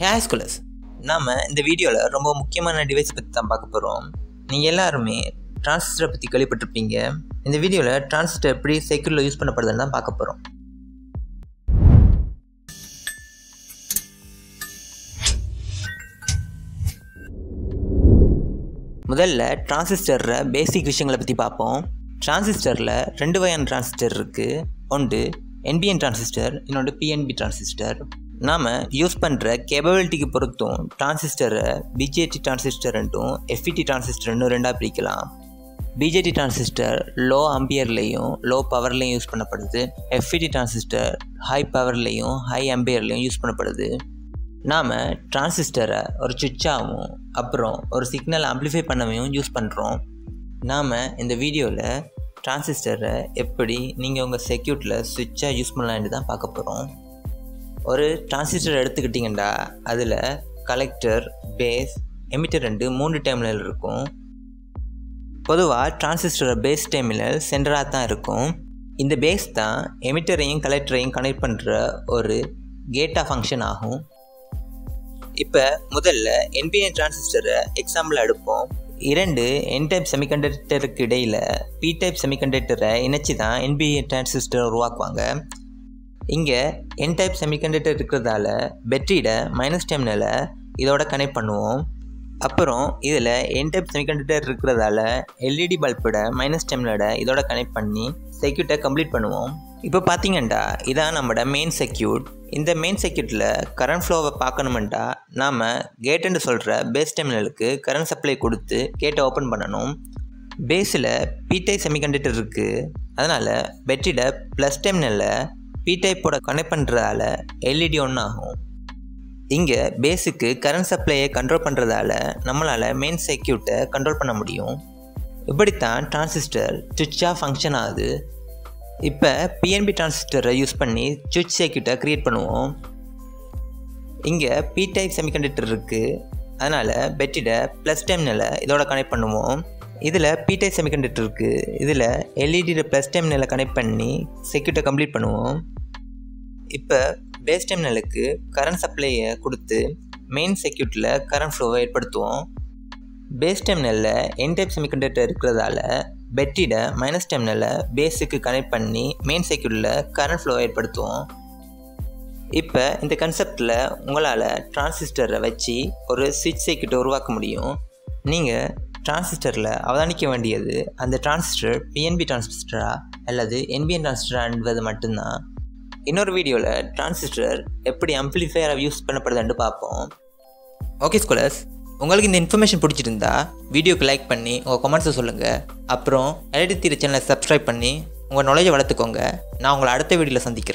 Hair schoolers நாம் இந்த வீடியோவில் ரொம்ப முக்கியமான டிவைஸ் பற்றி தான் பார்க்க போகிறோம் நீங்கள் எல்லாருமே டிரான்சிஸ்டரை பற்றி கேள்விப்பட்டிருப்பீங்க. இந்த வீடியோவில் டிரான்சிஸ்டர் எப்படி செக்யூரில் யூஸ் பண்ணப்படுதுன்னு தான் பார்க்க போகிறோம் முதல்ல டிரான்சிஸ்டரில் பேசிக் விஷயங்களை பற்றி பார்ப்போம். டிரான்சிஸ்டரில் ரெண்டு வகையான டிரான்சிஸ்டர் இருக்குது ஒன்று என்பிஎன் டிரான்சிஸ்டர் இன்னொன்று பிஎன்பி டிரான்சிஸ்டர் நாம் யூஸ் பண்ணுற கேபபிலிட்டிக்கு பொறுத்தும் டிரான்சிஸ்டரை பிஜேடி டிரான்சிஸ்டர்ன்ட்டும் எஃப்இடி டிரான்சிஸ்டர்னு ரெண்டாக பிரிக்கலாம். பிஜேடி டிரான்சிஸ்டர் லோ அம்பியர்லேயும் லோ பவர்லேயும் யூஸ் பண்ணப்படுது. எஃப்இடி டிரான்சிஸ்டர் ஹை பவர்லேயும் ஹை அம்பியர்லேயும் யூஸ் பண்ணப்படுது. நாம் டிரான்சிஸ்டரை ஒரு சுவிட்சாகவும் அப்புறம் ஒரு சிக்னல் ஆம்ப்ளிஃபை பண்ணவையும் யூஸ் பண்ணுறோம் நாம் இந்த வீடியோவில் டிரான்சிஸ்டரை எப்படி நீங்கள் உங்கள் செக்யூட்டில் சுவிட்சாக யூஸ் பண்ணலான்ட்டு தான் பார்க்க போகிறோம் ஒரு டிரான்சிஸ்டர் எடுத்துக்கிட்டிங்கன்னா அதில் கலெக்டர் பேஸ் எமிட்டர் ரெண்டு மூணு டெர்மினல் இருக்கும். பொதுவாக டிரான்சிஸ்டரோட பேஸ் டெர்மினல் சென்டராக தான் இருக்கும். இந்த பேஸ் தான் எமிட்டரையும் கலெக்டரையும் கனெக்ட் பண்ணுற ஒரு கேட்டா ஃபங்க்ஷன் ஆகும். இப்போ முதல்ல என்பிஎன் டிரான்சிஸ்டரை எக்ஸாம்பிள் எடுப்போம். இரண்டு என் டைப் செமிகண்டக்டருக்கு இடையில் பி டைப் செமிகண்டக்டரை இணைச்சி தான் என்பிஏ டிரான்சிஸ்டர் உருவாக்குவாங்க. இங்கே என் டைப் செமிகண்டக்டர் இருக்கிறதால பெட்ரியிட மைனஸ் டெர்மினலை இதோட கனெக்ட் பண்ணுவோம். அப்புறம் இதில் என் டைப் செமிகண்டக்டர் இருக்கிறதால எல்இடி பல்போட மைனஸ் டெர்மினலோட இதோட கனெக்ட் பண்ணி சர்க்கியூட்டை கம்ப்ளீட் பண்ணுவோம். இப்போ பார்த்தீங்கன்னா இதான் நம்மளோட மெயின் செக்யூட் இந்த மெயின் செக்யூட்டில் கரண்ட் ஃப்ளோவை பார்க்கணுமெண்டா நாம் கேட்டுன்னு சொல்கிற பேஸ் டெர்மினலுக்கு கரண்ட் சப்ளை கொடுத்து கேட்டை ஓப்பன் பண்ணணும். பேஸில் பிடைப் செமிகண்டக்டர் இருக்குது அதனால் பெட்ரியில் ப்ளஸ் டெர்மினலில் பி டைப்போட கனெக்ட் பண்ணுறதால எல்இடி ஒன்று ஆகும். இங்கே பேஸுக்கு கரண்ட் சப்ளையை கண்ட்ரோல் பண்ணுறதால நம்மளால் மெயின் சர்க்கியூட்டை கண்ட்ரோல் பண்ண முடியும். இப்படித்தான் டிரான்சிஸ்டர் சுவிட்சாக ஃபங்க்ஷன் ஆகுது. இப்போ பிஎன்பி டிரான்சிஸ்டரை யூஸ் பண்ணி சுவிட்ச் சர்க்கியூட்டை க்ரியேட் பண்ணுவோம். இங்கே பி டைப் செமிகண்டக்டர் இருக்குது அதனால் பெட்டிட ப்ளஸ் டெர்மினலை இதோட கனெக்ட் பண்ணுவோம். இதில் பி டைப் செமிகண்டக்டர் இருக்குது இதில் எல்இடியில் ப்ளஸ் டெர்மினலை கனெக்ட் பண்ணி செக்யூட்டை கம்ப்ளீட் பண்ணுவோம். இப்போ பேஸ் டெர்மினலுக்கு கரண்ட் சப்ளையை கொடுத்து மெயின் சர்க்கியூட்டில் கரண்ட் ஃப்ளோவை ஏற்படுத்துவோம். பேஸ் டெர்மினலில் என் டைப் செமிகண்டக்டர் இருக்கிறதால பெட்டிட மைனஸ் டெர்மினலை பேஸுக்கு கனெக்ட் பண்ணி மெயின் சர்க்கியூட்டில் கரண்ட் ஃப்ளோவை ஏற்படுத்துவோம். இப்போ இந்த கன்செப்டில் உங்களால் டிரான்சிஸ்டரை வச்சு ஒரு சுவிட்ச் சர்க்கியூட்டை உருவாக்க முடியும். நீங்கள் டிரான்சிஸ்டரில் அவதானிக்க வேண்டியது அந்த டிரான்சிஸ்டர் பிஎன்பி டிரான்சிஸ்டரா அல்லது என்பிஎன் டிரான்சிஸ்டரா என்பது மட்டும்தான். இன்னொரு வீடியோவில் டிரான்சிஸ்டர் எப்படி அம்ப்ளிஃபையராக யூஸ் பண்ணப்படுதுன்னு பார்ப்போம். ஓகே ஸ்கூலர்ஸ் உங்களுக்கு இந்த இன்ஃபர்மேஷன் பிடிச்சிருந்தா வீடியோக்கு லைக் பண்ணி உங்கள் கமெண்ட்ஸை சொல்லுங்கள் அப்புறம் எலடி தீர சேனலை சப்ஸ்கிரைப் பண்ணி உங்கள் நாலேஜை வளர்த்துக்கோங்க. நான் உங்களை அடுத்த வீடியோவில் சந்திக்கிறேன்.